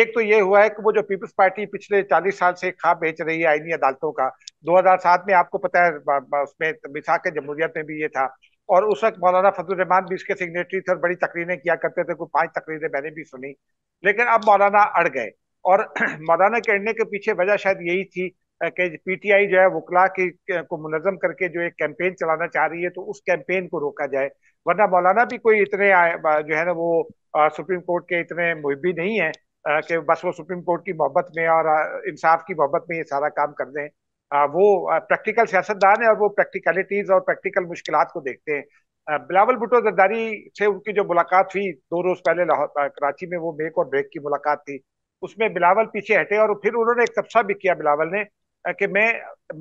एक तो ये हुआ है कि वो जो पीपल्स पार्टी पिछले चालीस साल से खा बेच रही है आईनी अदालतों का 2007 में आपको पता है उसमें मिसाक जमहूरियत में भी ये था, और उस वक्त मौलाना फजल रहमान भी इसके सिग्नेटरी थे और बड़ी तकरीरें किया करते थे कोई पाँच तकरीरें मैंने भी सुनी, लेकिन अब मौलाना अड़ गए, और मौलाना के अड़ने के पीछे वजह शायद यही थी कि पीटीआई जो है वकला की, को मुनजम करके जो एक कैंपेन चलाना चाह रही है तो उस कैंपेन को रोका जाए, वरना मौलाना भी कोई इतने जो है ना वो सुप्रीम कोर्ट के इतने मुहबी नहीं है कि बस वो सुप्रीम कोर्ट की मोहब्बत में और इंसाफ की मोहब्बत में ये सारा काम कर दें वो प्रैक्टिकल सियासतदान है और वो प्रैक्टिकलिटीज और प्रैक्टिकल मुश्किल को देखते हैं। बिलावल भुट्टो जरदारी से उनकी जो मुलाकात हुई दो रोज पहले कराची में, वो मेक और ब्रेक की मुलाकात थी। उसमें बिलावल पीछे हटे और फिर उन्होंने एक तबसा भी किया बिलावल ने कि मैं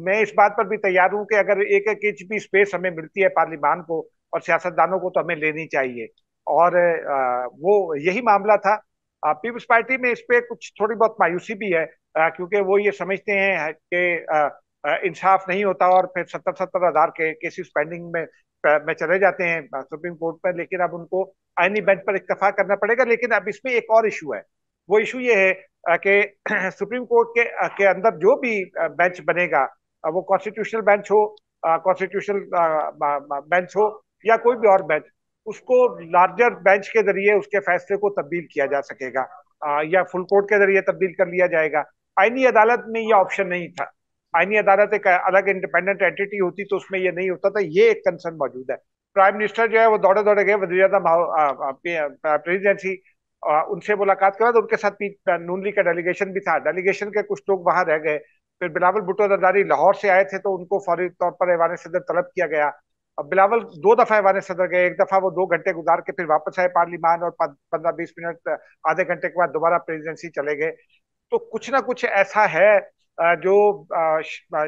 मैं इस बात पर भी तैयार हूँ कि अगर एक एक इंच भी स्पेस हमें मिलती है पार्लिमान को और सियासतदानों को तो हमें लेनी चाहिए। और वो यही मामला था पीपल्स पार्टी में इस पे कुछ थोड़ी बहुत मायूसी भी है क्योंकि वो ये समझते हैं कि इंसाफ नहीं होता और फिर सत्तर सत्तर हज़ार के केसेस पेंडिंग में में चले जाते हैं सुप्रीम कोर्ट पर लेकिन अब उनको आईनी बेंच पर इतफा करना पड़ेगा, लेकिन अब इसमें एक और इशू है। वो इशू ये है कि सुप्रीम कोर्ट के के अंदर जो भी बेंच बनेगा वो कॉन्स्टिट्यूशनल बेंच हो कॉन्स्टिट्यूशनल बेंच हो, या कोई भी और बेंच उसको लार्जर बेंच के ज़रिए उसके फैसले को तब्दील किया जा सकेगा आ, या फुल कोर्ट के ज़रिए तब्दील कर लिया जाएगा। आईनी अदालत में यह ऑप्शन नहीं था। आईनी अदालत एक अलग इंडिपेंडेंट एंटिटी होती तो उसमें यह नहीं होता था ये एक कंसर्न मौजूद है। प्राइम मिनिस्टर जो है वो दौड़े दौड़े गए वजी प्रेसिडेंसी उनसे मुलाकात करा तो उनके साथ नून लीग का डेलीगेशन भी था। डेलीगेशन के कुछ लोग वहाँ रह गए। फिर बिलावल भुट्टो जरदारी लाहौर से आए थे तो उनको फौरी तौर पर ऐवान सदर तलब किया गया। अब बिलावल दो दफ़ा ऐवान सदर गए, एक दफ़ा वो दो घंटे गुजार के फिर वापस आए पार्लिमान और पंद्रह बीस मिनट, आधे घंटे के बाद दोबारा प्रेसिडेंसी चले गए। तो कुछ ना कुछ ऐसा है जो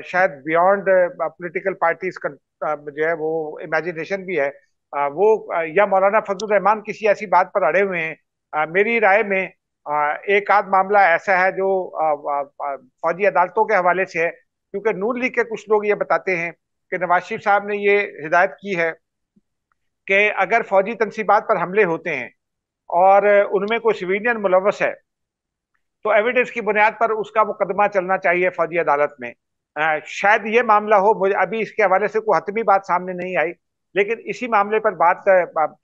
शायद बियॉन्ड पॉलिटिकल पार्टीज़ जो है वो इमेजिनेशन भी है। वो या मौलाना फजल रहमान किसी ऐसी बात पर अड़े हुए हैं। मेरी राय में एक आध मामला ऐसा है जो फौजी अदालतों के हवाले से है, क्योंकि नून लीग के कुछ लोग ये बताते हैं कि नवाज़ शरीफ साहब ने ये हिदायत की है कि अगर फौजी तनसीबात पर हमले होते हैं और उनमें कोई सिविलियन मुलवस है तो एविडेंस की बुनियाद पर उसका मुकदमा चलना चाहिए फौजी अदालत में। आ, शायद ये मामला हो मुझे अभी इसके हवाले से कोई हतमी बात सामने नहीं आई लेकिन इसी मामले पर बात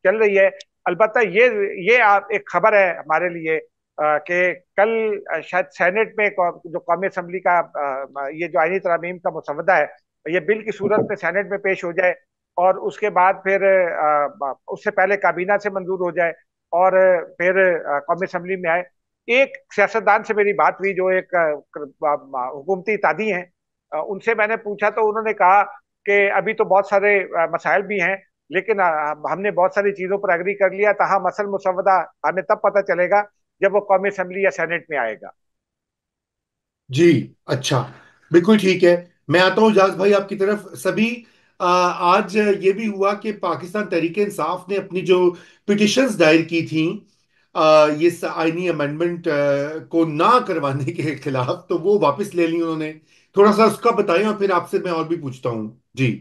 चल रही है। अलबत् ये ये एक खबर है हमारे लिए कि कल शायद सेनेट में जो कौमी असम्बली का ये जो आईनी तरामीम का मुसवदा है ये बिल की सूरत में सेनेट में पेश हो जाए और उसके बाद फिर उससे पहले काबीना से मंजूर हो जाए और फिर कौमी असम्बली में आए। एक सियासतदान से मेरी बात हुई, जो एक हुकूमती तादी हैं उनसे मैंने पूछा तो उन्होंने कहा कि अभी तो बहुत सारे मसाइल भी हैं, लेकिन हमने बहुत सारी चीज़ों पर एग्री कर लिया, तहा मसल मुसवदा हमें तब पता चलेगा जब वो कौमी असम्बली या सेनेट में आएगा। जी अच्छा बिल्कुल ठीक है। मैं आता हूँ जाज भाई, आपकी तरफ़। सभी आज ये भी हुआ कि पाकिस्तान तहरीक इंसाफ ने अपनी जो पिटिशंस दायर की थी ये आईनी अमेंडमेंट को ना करवाने के खिलाफ तो वो वापस ले ली उन्होंने। थोड़ा सा उसका बताएँ और फिर आपसे मैं और भी पूछता हूँ। जी।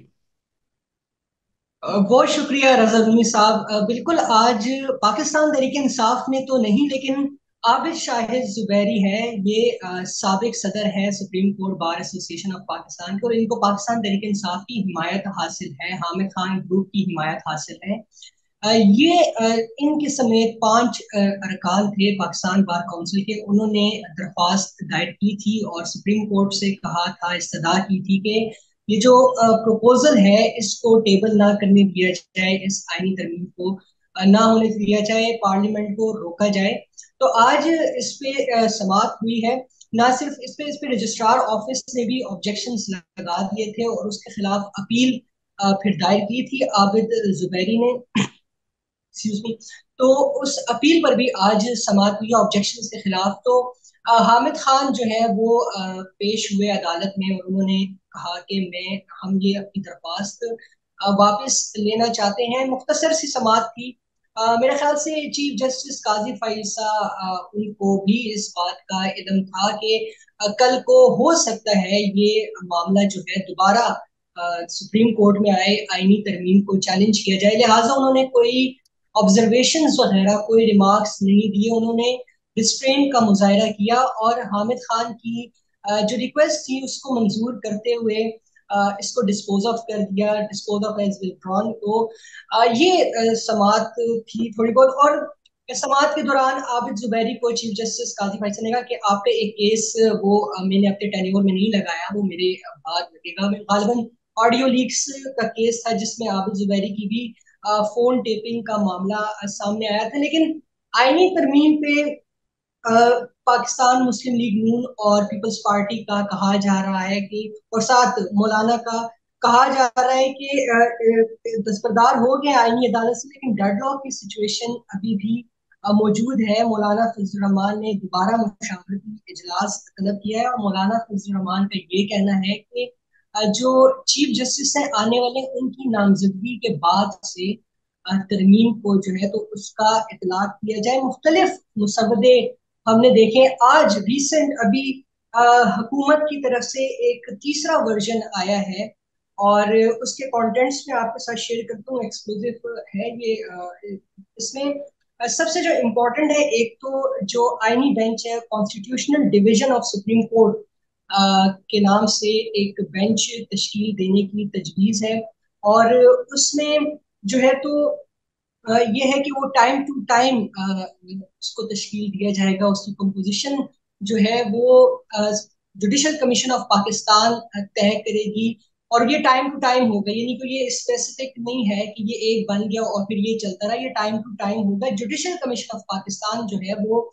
बहुत शुक्रिया रजा साहब। बिल्कुल आज पाकिस्तान तहरीक इंसाफ ने तो नहीं, लेकिन आबिद शाहिद जुबैरी है, ये सबक सदर है supreme court bar association of Pakistan के और इनको पाकिस्तान तहरीक इंसाफ की हिमायत हासिल है, हामिद खान ग्रुप की हिमायत हासिल है। ये इनके समेत पाँच अरकान थे पाकिस्तान बार काउंसिल के, उन्होंने दरख्वास्त दायर की थी और सुप्रीम कोर्ट से कहा था इस्तः की थी कि ये जो प्रपोजल है, इसको टेबल ना करने दिया जाए, इस आईनी तरमीम को ना होने दिया जाए पार्लियामेंट को रोका जाए। तो आज इस पे समाप्त हुई है। ना सिर्फ़ इस पे इस पे रजिस्ट्रार ऑफ़िस ने भी ऑब्जेक्शन लगा दिए थे और उसके खिलाफ अपील फिर दायर की थी आबिद जुबैरी ने। तो उस अपील पर भी आज समाप्त हुई ऑब्जेक्शन के खिलाफ। तो हामिद खान जो है वो पेश हुए अदालत में और उन्होंने कहा कि मैं, हम ये अपनी दरख्वास्त वापस लेना चाहते हैं। मुख्तसर सी समात थी। मेरे ख्याल से चीफ जस्टिस काजी फाइसा उनको भी इस बात का इदम था कि कल को हो सकता है ये मामला जो है दोबारा सुप्रीम कोर्ट में आए, आईनी तरमीम को चैलेंज किया जाए। लिहाजा उन्होंने कोई ऑब्जर्वेशन वगैरह, कोई रिमार्क्स नहीं दिए। उन्होंने रिस्ट्रेन का मुजाहरा किया और हामिद खान की जो रिक्वेस्ट थी उसको मंजूर करते हुए इसको डिस्पोज ऑफ़ कर दिया डिस्पोज ऑफ़ एज विड्रॉन तो ये समात थी थोड़ी बहुत। और समात के दौरान आबिद जुबैरी को चीफ जस्टिस काजी फैसल ने कहा कि आपका एक केस वो मैंने अपने टेन्योर में नहीं लगाया, वो मेरे बाद लगेगा। गालिबन ऑडियो लीक्स का केस था जिसमें आबिद जुबैरी की भी फ़ोन टेपिंग का मामला सामने आया था। लेकिन आईनी तरमीम पे पाकिस्तान मुस्लिम लीग नून और पीपल्स पार्टी का कहा जा रहा है कि, और साथ मौलाना का कहा जा रहा है कि दस्तबरदार हो गए आईनी अदालत से, लेकिन डेडलॉक की सिचुएशन अभी भी मौजूद है। मौलाना फजलरहमान ने दोबारा मुशावरती इजलास तलब किया है। और मौलाना फजलरहमान का ये कहना है कि जो चीफ जस्टिस हैं, आने वाले, उनकी नामजदगी के बाद से तरमीम को जो है तो उसका इतलाक किया जाए। मुख्तलिफ़ मुसवदे हमने देखे, आज रिसेंट अभी हुकूमत की तरफ़ से एक तीसरा वर्जन आया है और उसके कंटेंट्स में आपके साथ शेयर करता हूँ एक्सक्लूसिव है ये इसमें सबसे जो इम्पोर्टेंट है, एक तो जो आईनी बेंच है constitutional division of supreme court के नाम से एक बेंच तश्कील देने की तजवीज़ है और उसमें जो है तो ये है कि वो टाइम टू टाइम उसको तश्कील दिया जाएगा, उसकी कंपोजिशन जो है वो जुडिशल कमीशन ऑफ़ पाकिस्तान तय करेगी। और ये टाइम टू टाइम होगा, यानी कि ये स्पेसिफिक नहीं है कि ये एक बन गया और फिर ये चलता रहा, ये टाइम टू टाइम होगा। जुडिशल कमीशन ऑफ़ पाकिस्तान जो है वो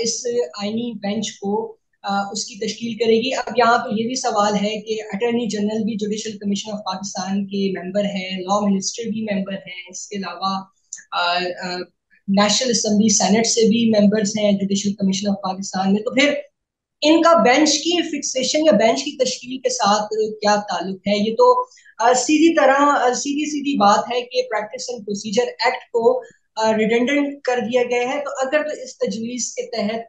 इस आईनी बेंच को उसकी तश्कील करेगी। अब यहाँ पे यह भी सवाल है कि अटर्नी जनरल भी जुडिशल कमीशन ऑफ़ पाकिस्तान के मेंबर हैं लॉ मिनिस्टर भी मेंबर हैं, इसके अलावा नेशनल असम्बली सेनेट से भी मेंबर्स हैं जुडिशल कमीशन ऑफ़ पाकिस्तान में। तो फिर इनका बेंच की फिक्सेशन या बेंच की तश्कील के साथ क्या ताल्लुक है? ये तो सीधी तरह सीधी सीधी बात है कि प्रैक्टिस एंड प्रोसीजर एक्ट को रिडेंडेंट कर दिया गया है। तो अगर तो इस तजवीज़ के तहत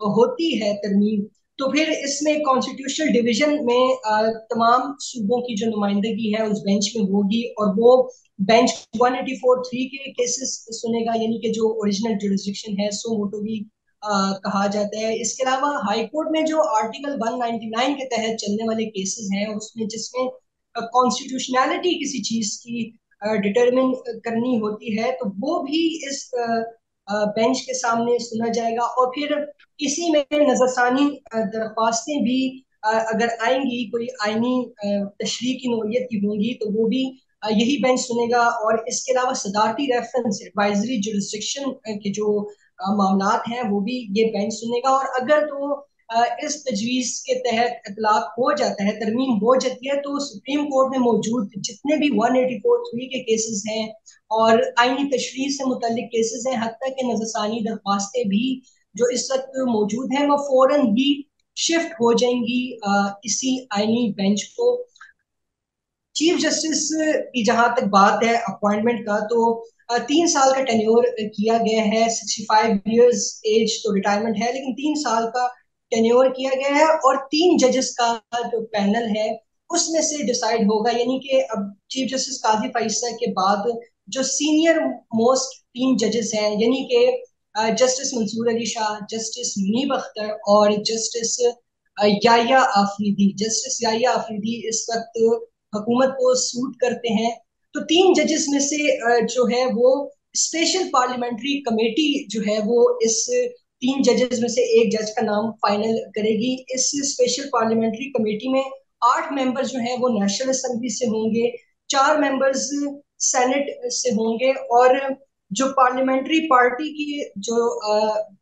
होती है तरमीम तो फिर इसमें कॉन्स्टिट्यूशनल डिवीज़न में तमाम सूबों की जो नुमाइंदगी है, उस बेंच में होगी और वो बेंच 184.3 के केसेस सुनेगा, यानी कि जो ओरिजिनल जुरिस्डिक्शन है सो मोटो भी कहा जाता है। इसके अलावा हाई कोर्ट में जो आर्टिकल 199 के तहत चलने वाले केसेस हैं, उसमें जिसमें कॉन्स्टिट्यूशनैलिटी किसी चीज़ की डिटरमिन करनी होती है तो वो भी इस बेंच के सामने सुना जाएगा। और फिर इसी में नजरसानी दरख्वास्तें भी अगर आएँगी, कोई आईनी तशरी की नोयत की होंगी तो वो भी यही बेंच सुनेगा। और इसके अलावा सदारती रेफरेंस एडवाइजरी जो के जो मामला हैं, वो भी ये बेंच सुनेगा। और अगर तो इस तजवीज़ के तहत इतलाक हो जाता है, तरमीम हो जाती है तो सुप्रीम कोर्ट में मौजूद जितने भी वन एटी फोर थ्री के केसेस हैं और आईनी तशरी से मुतल केसेस हैं, हद तक के नजरसानी दरख्वास्तें भी जो इस वक्त मौजूद हैं, वो फ़ौरन ही शिफ्ट हो जाएँगी इसी आईनी बेंच को। चीफ जस्टिस की जहाँ तक बात है अपॉइंटमेंट का तो तीन साल का टेन्योर किया गया है, सिक्सटी फाइव ईयर्स एज तो रिटायरमेंट है, लेकिन तीन साल का टेन्योर किया गया है और तीन जजेस का जो पैनल है, उसमें से डिसाइड होगा, यानी कि अब चीफ जस्टिस काजी फैसला के बाद जो सीनियर मोस्ट तीन जजेस हैं, यानी कि जस्टिस मंसूर अली शाह जस्टिस मुनीब अख्तर और जस्टिस याया आफरीदी जस्टिस याया आफरीदी इस वक्त हुकूमत को सूट करते हैं। तो तीन जजेस में से जो है वो स्पेशल पार्लियामेंट्री कमेटी जो है वो इस तीन जजेस में से एक जज का नाम फाइनल करेगी। इस स्पेशल पार्लियामेंट्री कमेटी में आठ मेंबर्स जो हैं वो नेशनल असेंबली से होंगे चार मेंबर्स सेनेट से होंगे और जो पार्लियामेंट्री पार्टी की जो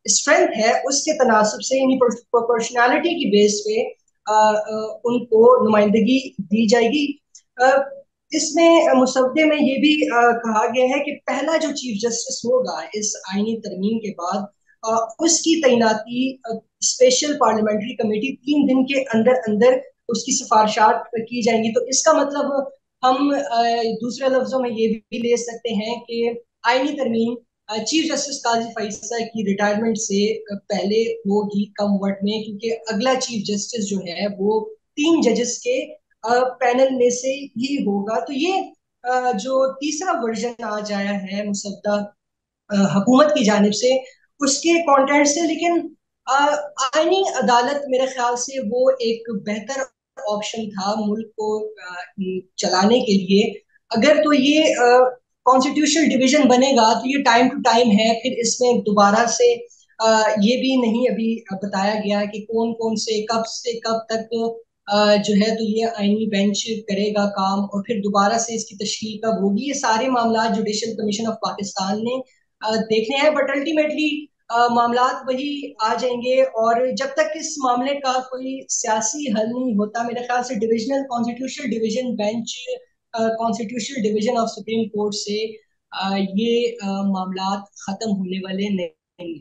स्ट्रेंथ है उसके तनासब से यानी प्रोपोर्शनैलिटी की बेस पे आ, आ, उनको नुमाइंदगी दी जाएगी। इसमें मुसवदे में ये भी आ, कहा गया है कि पहला जो चीफ जस्टिस होगा इस आईनी तरमीम के बाद उसकी तैनाती स्पेशल पार्लियामेंट्री कमेटी तीन दिन के अंदर अंदर उसकी सिफारशात की जाएँगी। तो इसका मतलब हम दूसरे लफ्जों में ये भी ले सकते हैं कि आईनी तरमीम चीफ जस्टिस काजी फैसला की रिटायरमेंट से पहले होगी कम वर्ड में, क्योंकि अगला चीफ जस्टिस जो है वो तीन जजेस के पैनल में से ही होगा। तो ये जो तीसरा वर्जन आज आया है मुसद्दा हुकूमत की जानब से उसके कंटेंट से लेकिन आईनी अदालत मेरे ख्याल से वो एक बेहतर ऑप्शन था मुल्क को चलाने के लिए। अगर तो ये कॉन्स्टिट्यूशनल डिवीज़न बनेगा तो ये टाइम टू टाइम है फिर इसमें दोबारा से आ, ये भी नहीं अभी बताया गया कि कौन कौन से कब से कब तक तो आ, जो है तो ये आईनी बेंच करेगा काम और फिर दोबारा से इसकी तश्कील कब होगी? ये सारे मामला जुडिशल कमीशन ऑफ़ पाकिस्तान ने देखने हैं बट अल्टीमेटली मामला वही आ जाएँगे और जब तक इस मामले का कोई सियासी हल नहीं होता, मेरे ख्याल से divisional constitutional division bench constitutional division of supreme court से ये मामला खत्म होने वाले नहीं